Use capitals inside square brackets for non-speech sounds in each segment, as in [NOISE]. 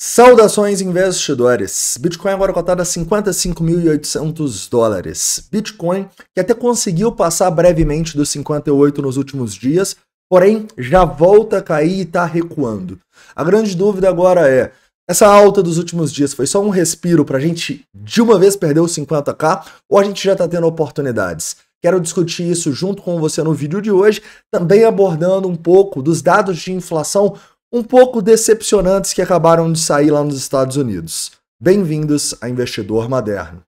Saudações investidores! Bitcoin agora cotado a 55.800 dólares. Bitcoin que até conseguiu passar brevemente dos 58 nos últimos dias, porém já volta a cair e está recuando. A grande dúvida agora é, essa alta dos últimos dias foi só um respiro para a gente de uma vez perder os 50k ou a gente já está tendo oportunidades? Quero discutir isso junto com você no vídeo de hoje, também abordando um pouco dos dados de inflação um pouco decepcionantes que acabaram de sair lá nos Estados Unidos. Bem-vindos a Investidor Moderno.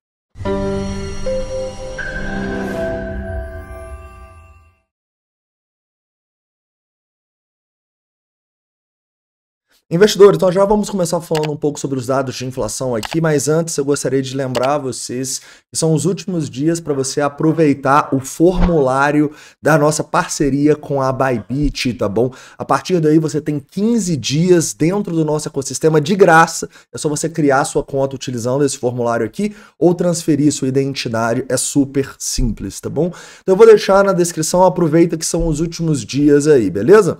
Investidor, então já vamos começar falando um pouco sobre os dados de inflação aqui, mas antes eu gostaria de lembrar vocês que são os últimos dias para você aproveitar o formulário da nossa parceria com a Bybit, tá bom? A partir daí você tem 15 dias dentro do nosso ecossistema de graça. É só você criar sua conta utilizando esse formulário aqui ou transferir sua identidade, é super simples, tá bom? Então eu vou deixar na descrição, aproveita que são os últimos dias aí, beleza?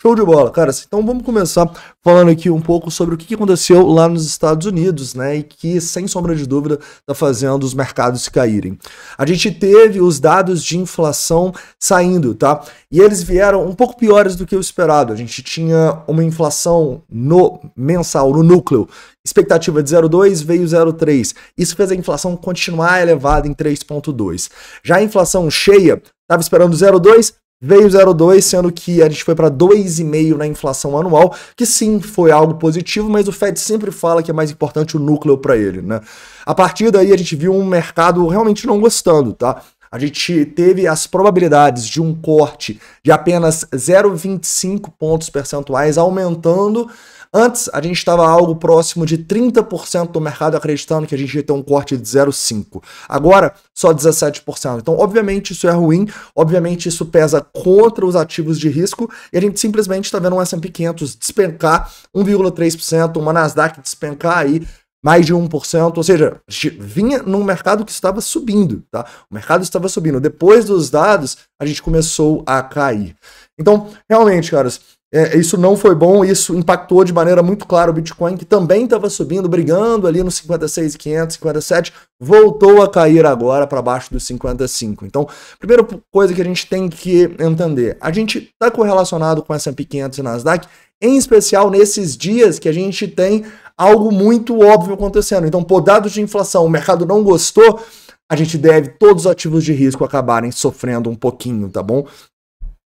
Show de bola, cara. Então vamos começar falando aqui um pouco sobre o que aconteceu lá nos Estados Unidos, né? E que, sem sombra de dúvida, está fazendo os mercados caírem. A gente teve os dados de inflação saindo, tá? E eles vieram um pouco piores do que o esperado. A gente tinha uma inflação no mensal, no núcleo, expectativa de 0,2 veio 0,3. Isso fez a inflação continuar elevada em 3,2. Já a inflação cheia estava esperando 0,2, Veio 0,2, sendo que a gente foi para 2,5 na inflação anual, que sim foi algo positivo, mas o Fed sempre fala que é mais importante o núcleo para ele, né? A partir daí a gente viu um mercado realmente não gostando, tá? A gente teve as probabilidades de um corte de apenas 0,25 pontos percentuais aumentando Antes, a gente estava algo próximo de 30% do mercado acreditando que a gente ia ter um corte de 0,5%. Agora, só 17%. Então, obviamente, isso é ruim, obviamente, isso pesa contra os ativos de risco, e a gente simplesmente está vendo um S&P 500 despencar 1,3%, uma Nasdaq despencar aí mais de 1%, ou seja, vinha num mercado que estava subindo, tá? O mercado estava subindo. Depois dos dados, a gente começou a cair. Então, realmente, caras, é, isso não foi bom, isso impactou de maneira muito clara o Bitcoin, que também estava subindo, brigando ali nos 56,500, 57, voltou a cair agora para baixo dos 55. Então, primeira coisa que a gente tem que entender, a gente está correlacionado com S&P 500 e Nasdaq, em especial nesses dias que a gente tem algo muito óbvio acontecendo. Então, por dados de inflação, o mercado não gostou, a gente deve todos os ativos de risco acabarem sofrendo um pouquinho, tá bom?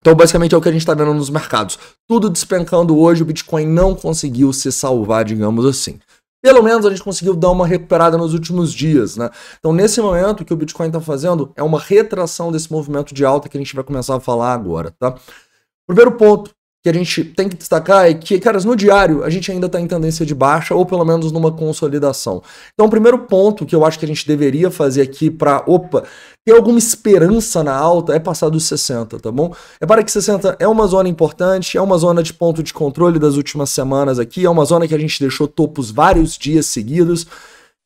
Então, basicamente, é o que a gente está vendo nos mercados. Tudo despencando hoje, o Bitcoin não conseguiu se salvar, digamos assim. Pelo menos a gente conseguiu dar uma recuperada nos últimos dias, né? Então, nesse momento, o que o Bitcoin está fazendo é uma retração desse movimento de alta que a gente vai começar a falar agora, tá? Primeiro ponto, que a gente tem que destacar é que, caras, no diário a gente ainda está em tendência de baixa ou pelo menos numa consolidação. Então, o primeiro ponto que eu acho que a gente deveria fazer aqui para, opa, ter alguma esperança na alta é passar dos 60, tá bom? É para que 60 é uma zona importante, é uma zona de ponto de controle das últimas semanas aqui, é uma zona que a gente deixou topos vários dias seguidos.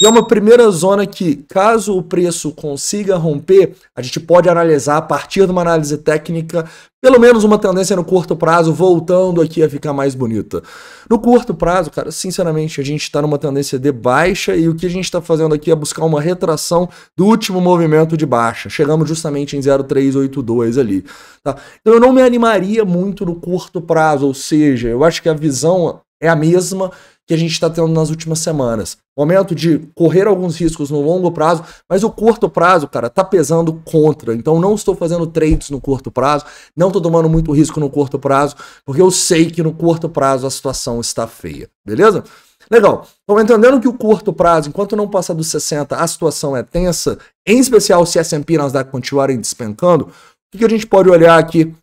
E é uma primeira zona que, caso o preço consiga romper, a gente pode analisar a partir de uma análise técnica, pelo menos uma tendência no curto prazo, voltando aqui a ficar mais bonita. No curto prazo, cara, sinceramente, a gente está numa tendência de baixa e o que a gente está fazendo aqui é buscar uma retração do último movimento de baixa. Chegamos justamente em 0,382 ali. Tá? Então eu não me animaria muito no curto prazo, ou seja, eu acho que a visão é a mesma que a gente está tendo nas últimas semanas. Momento de correr alguns riscos no longo prazo, mas o curto prazo, cara, tá pesando contra. Então não estou fazendo trades no curto prazo, não estou tomando muito risco no curto prazo, porque eu sei que no curto prazo a situação está feia, beleza? Legal. Então, entendendo que o curto prazo, enquanto não passar dos 60, a situação é tensa, em especial se S&P e Nasdaq continuarem despencando, o que a gente pode olhar aqui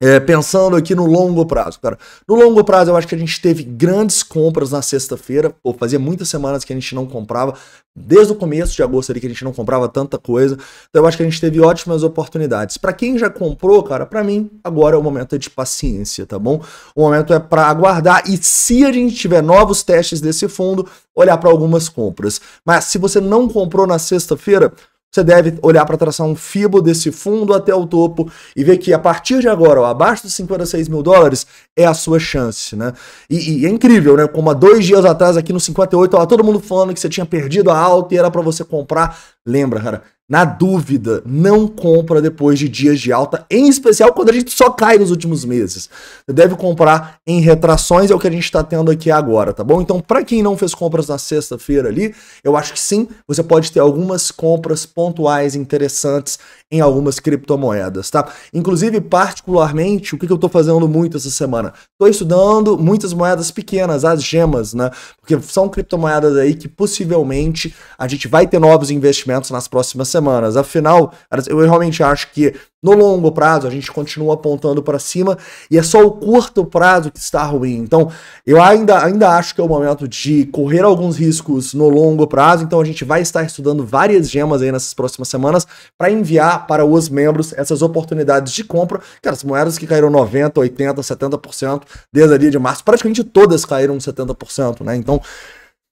é, pensando aqui no longo prazo, cara. No longo prazo, eu acho que a gente teve grandes compras na sexta-feira. Pô, fazia muitas semanas que a gente não comprava. Desde o começo de agosto ali que a gente não comprava tanta coisa. Então eu acho que a gente teve ótimas oportunidades. Para quem já comprou, cara, para mim, agora é o momento de paciência, tá bom? O momento é para aguardar e se a gente tiver novos testes desse fundo, olhar para algumas compras. Mas se você não comprou na sexta-feira, você deve olhar para traçar um FIBO desse fundo até o topo e ver que a partir de agora, ó, abaixo dos 56 mil dólares, é a sua chance, né? E, e, é incrível, né? Como há dois dias atrás, aqui no 58, tava todo mundo falando que você tinha perdido a alta e era para você comprar. Lembra, cara? Na dúvida, não compra depois de dias de alta, em especial quando a gente só cai nos últimos meses. Você deve comprar em retrações, é o que a gente está tendo aqui agora, tá bom? Então, para quem não fez compras na sexta-feira ali, eu acho que sim, você pode ter algumas compras pontuais interessantes em algumas criptomoedas, tá? Inclusive, particularmente, o que, que eu estou fazendo muito essa semana? Estou estudando muitas moedas pequenas, as gemas, né? Porque são criptomoedas aí que possivelmente a gente vai ter novos investimentos nas próximas semanas. Afinal, eu realmente acho que no longo prazo, a gente continua apontando para cima e é só o curto prazo que está ruim. Então, eu ainda, ainda acho que é o momento de correr alguns riscos no longo prazo. Então, a gente vai estar estudando várias gemas aí nessas próximas semanas para enviar para os membros essas oportunidades de compra. Cara, as moedas que caíram 90, 80, 70% desde ali de março, praticamente todas caíram 70%, né? Então,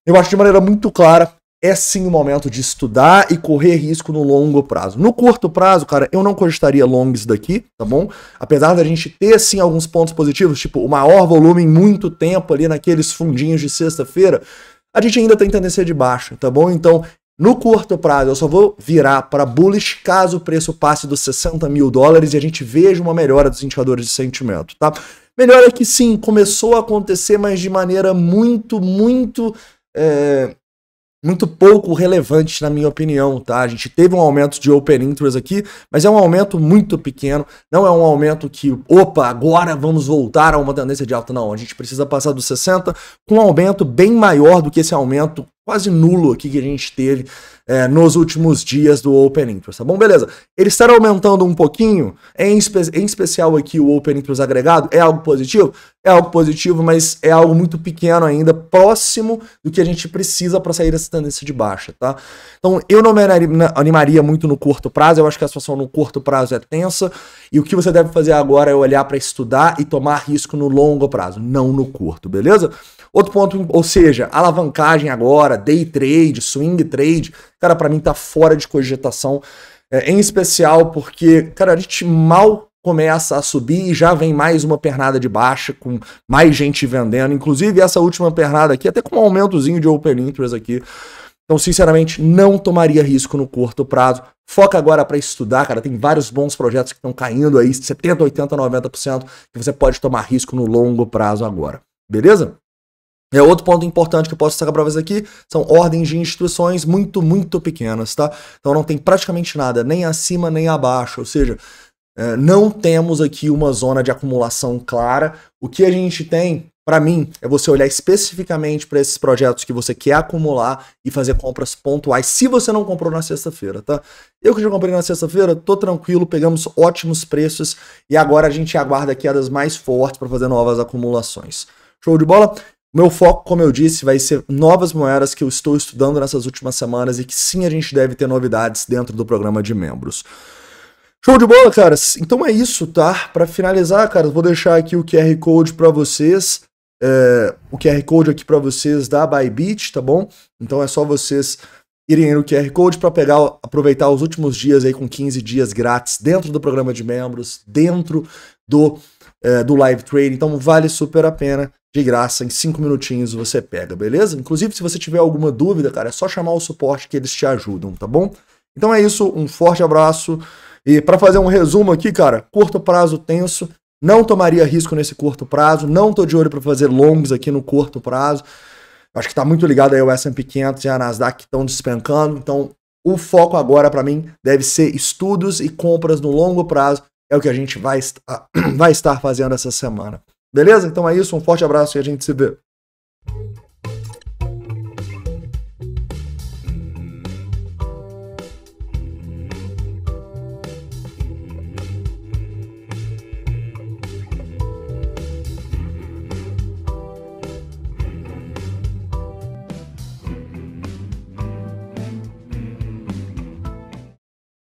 eu acho de maneira muito clara é sim o momento de estudar e correr risco no longo prazo. No curto prazo, cara, eu não cogitaria longs daqui, tá bom? Apesar da gente ter sim alguns pontos positivos, tipo o maior volume em muito tempo ali naqueles fundinhos de sexta-feira, a gente ainda tem tendência de baixa, tá bom? Então, no curto prazo, eu só vou virar para bullish caso o preço passe dos 60 mil dólares e a gente veja uma melhora dos indicadores de sentimento, tá? Melhora que sim, começou a acontecer, mas de maneira muito, muito é, muito pouco relevante, na minha opinião, tá? A gente teve um aumento de open interest aqui, mas é um aumento muito pequeno, não é um aumento que, opa, agora vamos voltar a uma tendência de alta, não. A gente precisa passar dos 60 com um aumento bem maior do que esse aumento quase nulo aqui que a gente teve é, nos últimos dias do Open Interest, tá bom? Beleza. Ele estar aumentando um pouquinho, em, espe em especial aqui o Open Interest agregado, é algo positivo? É algo positivo, mas é algo muito pequeno ainda, próximo do que a gente precisa para sair dessa tendência de baixa, tá? Então, eu não me animaria muito no curto prazo, eu acho que a situação no curto prazo é tensa, e o que você deve fazer agora é olhar para estudar e tomar risco no longo prazo, não no curto, beleza? Outro ponto, ou seja, alavancagem agora, day trade, swing trade, cara, para mim tá fora de cogitação, é, em especial porque, cara, a gente mal começa a subir e já vem mais uma pernada de baixa, com mais gente vendendo, inclusive essa última pernada aqui, até com um aumentozinho de open interest aqui. Então, sinceramente, não tomaria risco no curto prazo. Foca agora para estudar, cara. Tem vários bons projetos que estão caindo aí, 70, 80, 90%, que você pode tomar risco no longo prazo agora. Beleza? É outro ponto importante que eu posso destacar para vocês aqui são ordens de instruções muito, muito pequenas, tá? Então não tem praticamente nada, nem acima nem abaixo, ou seja, é, não temos aqui uma zona de acumulação clara. O que a gente tem, para mim, é você olhar especificamente para esses projetos que você quer acumular e fazer compras pontuais, se você não comprou na sexta-feira, tá? Eu que já comprei na sexta-feira, tô tranquilo, pegamos ótimos preços e agora a gente aguarda quedas mais fortes para fazer novas acumulações. Show de bola? Meu foco, como eu disse, vai ser novas moedas que eu estou estudando nessas últimas semanas e que sim a gente deve ter novidades dentro do programa de membros. Show de bola, caras. Então é isso, tá? Para finalizar, caras, vou deixar aqui o QR Code para vocês. É, o QR Code aqui para vocês da Bybit, tá bom? Então é só vocês irem no QR Code para pegar, aproveitar os últimos dias aí com 15 dias grátis dentro do programa de membros, dentro do, é, do live trade. Então vale super a pena de graça, em 5 minutinhos você pega, beleza? Inclusive, se você tiver alguma dúvida, cara, é só chamar o suporte que eles te ajudam, tá bom? Então é isso, um forte abraço. E para fazer um resumo aqui, cara, curto prazo tenso, não tomaria risco nesse curto prazo, não tô de olho para fazer longs aqui no curto prazo. Acho que tá muito ligado aí o S&P 500 e a Nasdaq que estão despencando, então o foco agora para mim deve ser estudos e compras no longo prazo, é o que a gente vai, [CLEARS THROAT] vai estar fazendo essa semana. Beleza? Então é isso, um forte abraço e a gente se vê.